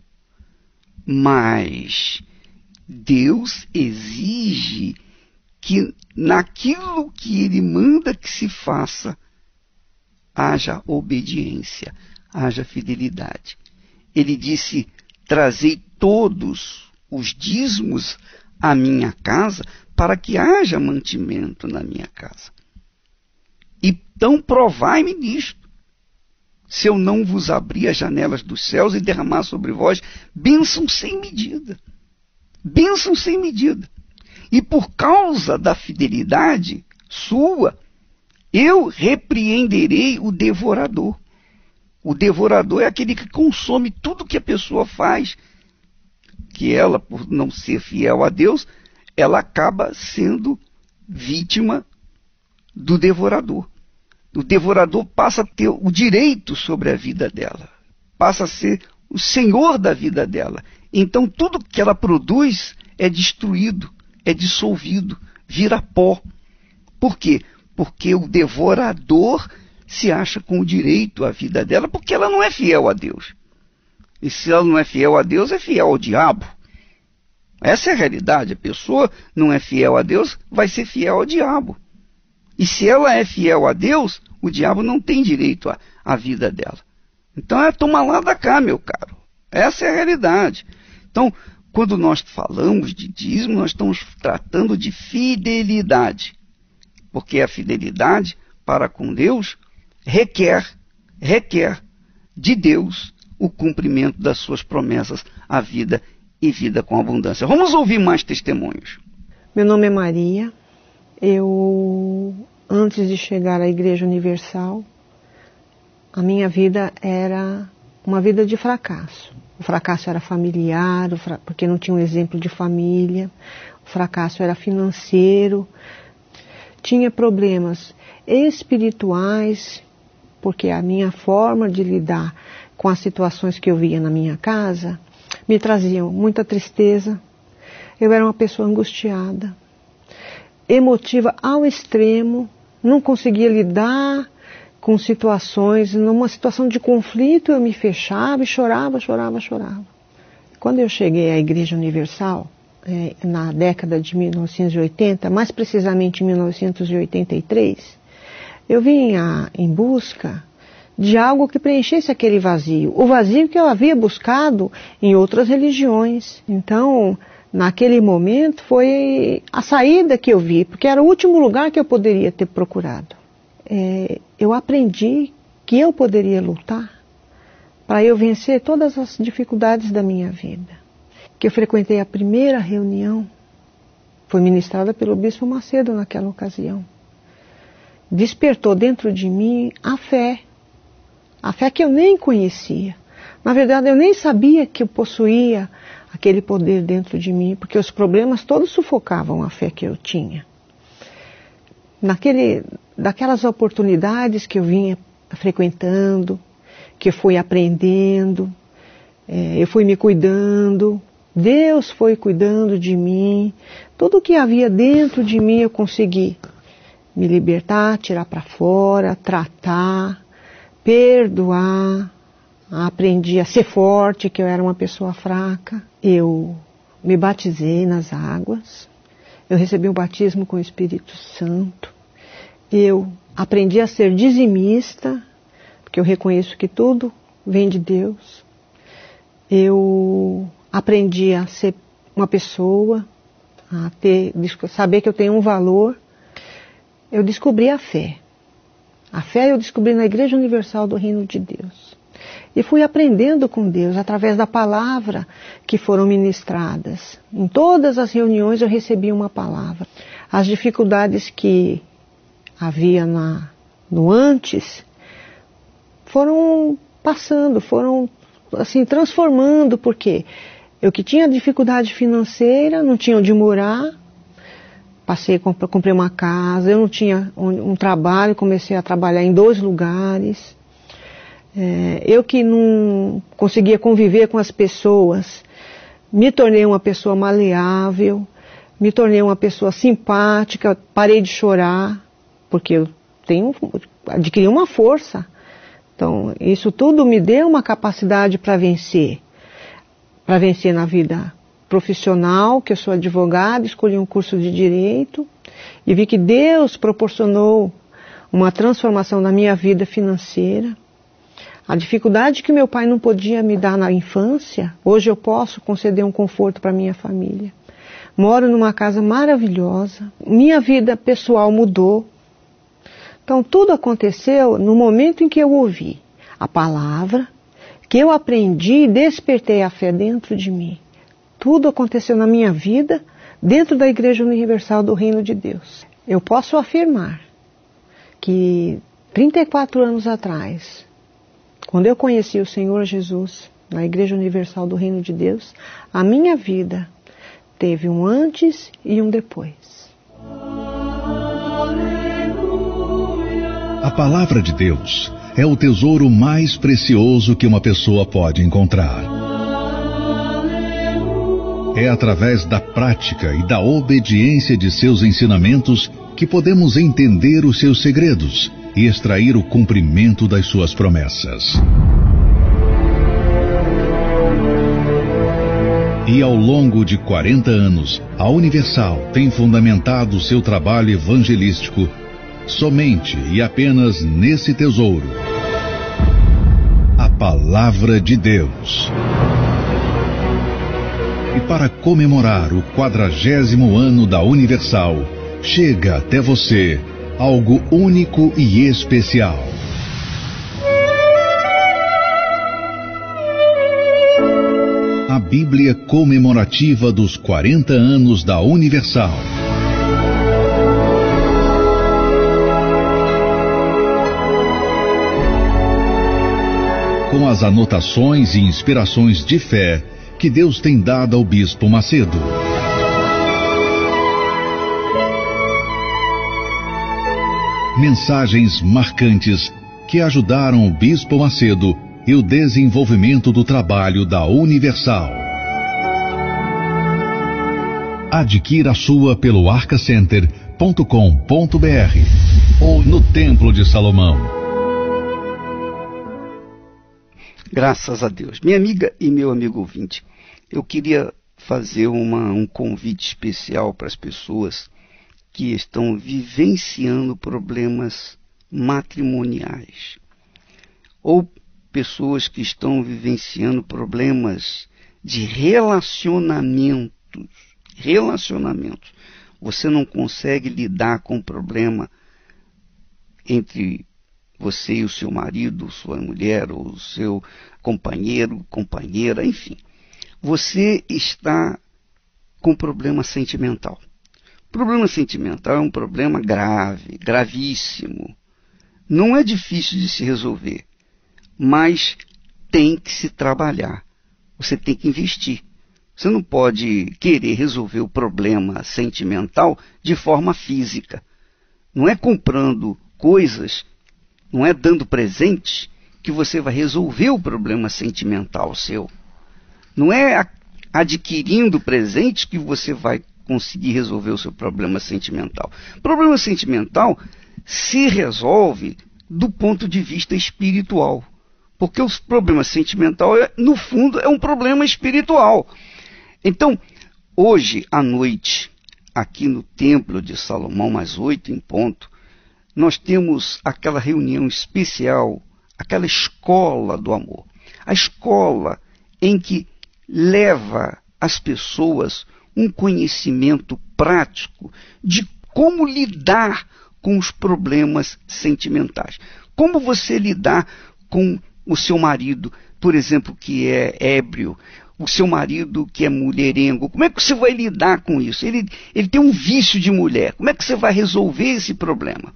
Mas Deus exige que naquilo que ele manda que se faça, haja obediência, haja fidelidade. Ele disse: Trazei todos os dízimos à minha casa para que haja mantimento na minha casa. Então provai-me nisto se eu não vos abrir as janelas dos céus e derramar sobre vós bênção sem medida. Bênção sem medida. E por causa da fidelidade sua, eu repreenderei o devorador. O devorador é aquele que consome tudo que a pessoa faz, que ela, por não ser fiel a Deus, ela acaba sendo vítima do devorador. O devorador passa a ter o direito sobre a vida dela, passa a ser o senhor da vida dela. Então tudo que ela produz é destruído, é dissolvido, vira pó. Por quê? Porque o devorador se acha com o direito à vida dela, porque ela não é fiel a Deus. E se ela não é fiel a Deus, é fiel ao diabo. Essa é a realidade. A pessoa não é fiel a Deus, vai ser fiel ao diabo. E se ela é fiel a Deus, o diabo não tem direito à, vida dela. Então é tomar lá da cá, meu caro. Essa é a realidade. Então, quando nós falamos de dízimo, nós estamos tratando de fidelidade. Porque a fidelidade para com Deus requer, requer de Deus o cumprimento das suas promessas, a vida e vida com abundância. Vamos ouvir mais testemunhos. Meu nome é Maria. Eu, antes de chegar à Igreja Universal, a minha vida era uma vida de fracasso. O fracasso era familiar, porque não tinha um exemplo de família. O fracasso era financeiro. Tinha problemas espirituais, porque a minha forma de lidar com as situações que eu via na minha casa me traziam muita tristeza. Eu era uma pessoa angustiada, emotiva ao extremo, não conseguia lidar com situações, numa situação de conflito eu me fechava e chorava, chorava, chorava. Quando eu cheguei à Igreja Universal, é, na década de 1980, mais precisamente em 1983, eu vinha em busca de algo que preenchesse aquele vazio, o vazio que eu havia buscado em outras religiões. Então, naquele momento foi a saída que eu vi, porque era o último lugar que eu poderia ter procurado. É, eu aprendi que eu poderia lutar para eu vencer todas as dificuldades da minha vida. Que eu frequentei a primeira reunião, foi ministrada pelo Bispo Macedo naquela ocasião. Despertou dentro de mim a fé, a fé que eu nem conhecia. Na verdade, eu nem sabia que eu possuía aquele poder dentro de mim, porque os problemas todos sufocavam a fé que eu tinha. Naquele, daquelas oportunidades que eu vinha frequentando, que eu fui aprendendo, é, eu fui me cuidando, Deus foi cuidando de mim, tudo o que havia dentro de mim eu consegui me libertar, tirar para fora, tratar, perdoar, aprendi a ser forte, que eu era uma pessoa fraca. Eu me batizei nas águas, eu recebi o batismo com o Espírito Santo, eu aprendi a ser dizimista, porque eu reconheço que tudo vem de Deus. Eu aprendi a ser uma pessoa, a ter, saber que eu tenho um valor. Eu descobri a fé. A fé eu descobri na Igreja Universal do Reino de Deus. E fui aprendendo com Deus através da palavra que foram ministradas. Em todas as reuniões eu recebi uma palavra. As dificuldades que havia na, no antes foram passando, foram assim transformando, porque eu que tinha dificuldade financeira, não tinha onde morar, passei, comprei uma casa, eu não tinha um, um trabalho, comecei a trabalhar em dois lugares. É, eu que não conseguia conviver com as pessoas, me tornei uma pessoa maleável, me tornei uma pessoa simpática, parei de chorar, porque eu tenho, adquiri uma força. Então, isso tudo me deu uma capacidade para vencer. Para vencer na vida profissional, que eu sou advogada, escolhi um curso de direito e vi que Deus proporcionou uma transformação na minha vida financeira. A dificuldade que meu pai não podia me dar na infância, hoje eu posso conceder um conforto para minha família. Moro numa casa maravilhosa, minha vida pessoal mudou. Então tudo aconteceu no momento em que eu ouvi a palavra, que eu aprendi e despertei a fé dentro de mim. Tudo aconteceu na minha vida dentro da Igreja Universal do Reino de Deus. Eu posso afirmar que 34 anos atrás, Quando eu conheci o Senhor Jesus na Igreja Universal do Reino de Deus, a minha vida teve um antes e um depois. A palavra de Deus é o tesouro mais precioso que uma pessoa pode encontrar. É através da prática e da obediência de seus ensinamentos que podemos entender os seus segredos e extrair o cumprimento das suas promessas. E ao longo de 40 anos, a Universal tem fundamentado seu trabalho evangelístico somente e apenas nesse tesouro a Palavra de Deus. E para comemorar o quadragésimo ano da Universal, chega até você algo único e especial. A Bíblia comemorativa dos 40 anos da Universal. Com as anotações e inspirações de fé que Deus tem dado ao Bispo Macedo. Mensagens marcantes que ajudaram o Bispo Macedo e o desenvolvimento do trabalho da Universal. Adquira sua pelo arcacenter.com.br ou no Templo de Salomão. Graças a Deus. Minha amiga e meu amigo ouvinte, eu queria fazer uma, um convite especial para as pessoas que estão vivenciando problemas matrimoniais ou pessoas que estão vivenciando problemas de relacionamentos, relacionamentos. Você não consegue lidar com o problema entre você e o seu marido, sua mulher, ou o seu companheiro, companheira, enfim. Você está com problema sentimental. Problema sentimental é um problema grave, gravíssimo. Não é difícil de se resolver, mas tem que se trabalhar. Você tem que investir. Você não pode querer resolver o problema sentimental de forma física. Não é comprando coisas, não é dando presentes que você vai resolver o problema sentimental seu. Não é adquirindo presentes que você vai conseguir resolver o seu problema sentimental. Problema sentimental se resolve do ponto de vista espiritual. Porque o problema sentimental, é, no fundo, é um problema espiritual. Então, hoje à noite, aqui no Templo de Salomão, mais oito em ponto, nós temos aquela reunião especial, aquela escola do amor. A escola em que leva as pessoas um conhecimento prático de como lidar com os problemas sentimentais. Como você lidar com o seu marido, por exemplo, que é ébrio, o seu marido que é mulherengo. Como é que você vai lidar com isso? Ele, ele tem um vício de mulher. Como é que você vai resolver esse problema?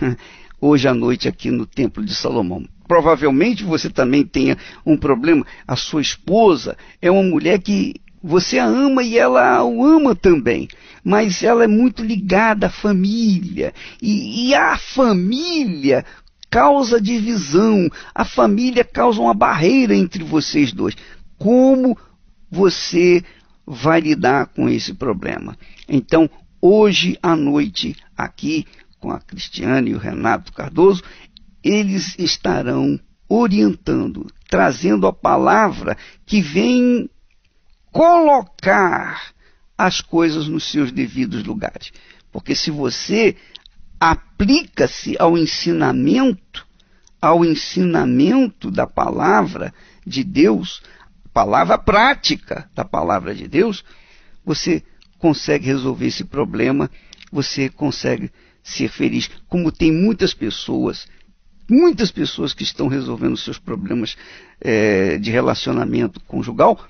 Hoje à noite aqui no Templo de Salomão. Provavelmente você também tenha um problema. A sua esposa é uma mulher que você a ama e ela o ama também, mas ela é muito ligada à família. E, e a família causa divisão, a família causa uma barreira entre vocês dois. Como você vai lidar com esse problema? Então, hoje à noite, aqui com a Cristiane e o Renato Cardoso, eles estarão orientando, trazendo a palavra que vem colocar as coisas nos seus devidos lugares. Porque se você aplica-se ao ensinamento, ao ensinamento da palavra de Deus, palavra prática da palavra de Deus, você consegue resolver esse problema, você consegue ser feliz. Como tem muitas pessoas, muitas pessoas que estão resolvendo seus problemas é, de relacionamento conjugal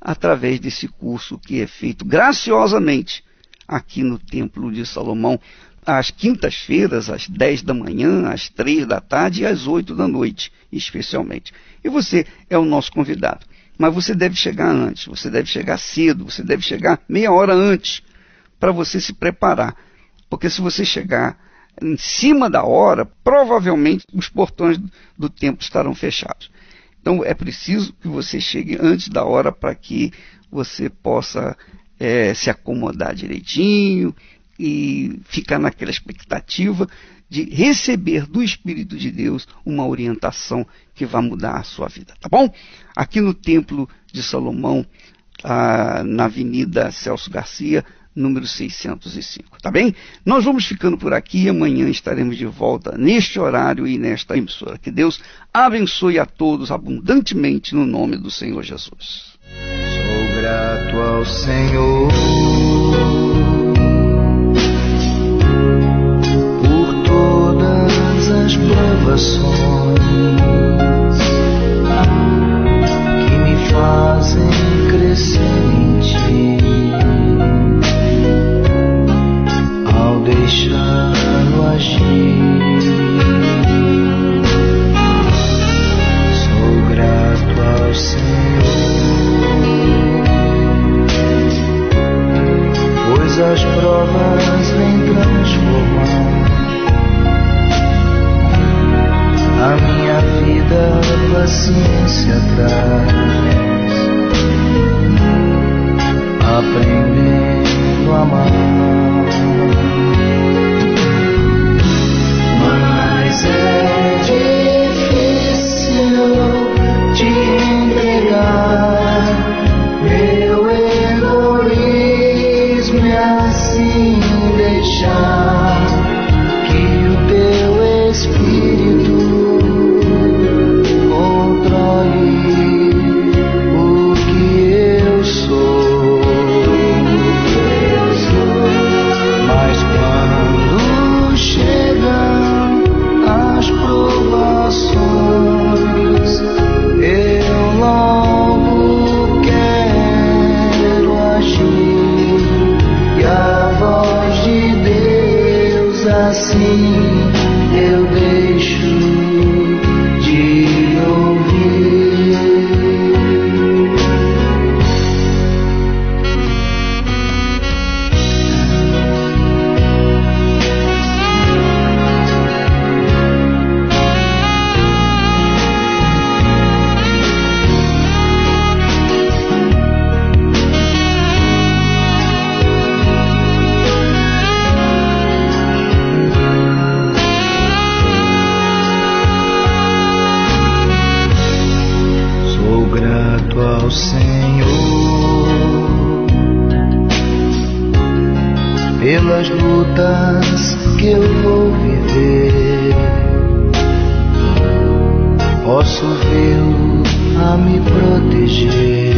através desse curso que é feito graciosamente aqui no Templo de Salomão às quintas-feiras, às 10 da manhã, às 3 da tarde e às 8 da noite, especialmente. E você é o nosso convidado. Mas você deve chegar antes, você deve chegar cedo, você deve chegar meia hora antes para você se preparar. Porque se você chegar em cima da hora, provavelmente os portões do templo estarão fechados. Então é preciso que você chegue antes da hora para que você possa é, se acomodar direitinho e ficar naquela expectativa de receber do Espírito de Deus uma orientação que vai mudar a sua vida, tá bom? Aqui no Templo de Salomão, ah, na Avenida Celso Garcia, número 605, tá bem? Nós vamos ficando por aqui amanhã estaremos de volta neste horário e nesta emissora. Que Deus abençoe a todos abundantemente no nome do Senhor Jesus. Sou grato ao Senhor por todas as provações que me fazem crescer em ti. Deixá-lo agir, sou grato ao Senhor, pois as provas vêm transformar a minha vida, paciência traz Vê-lo a me proteger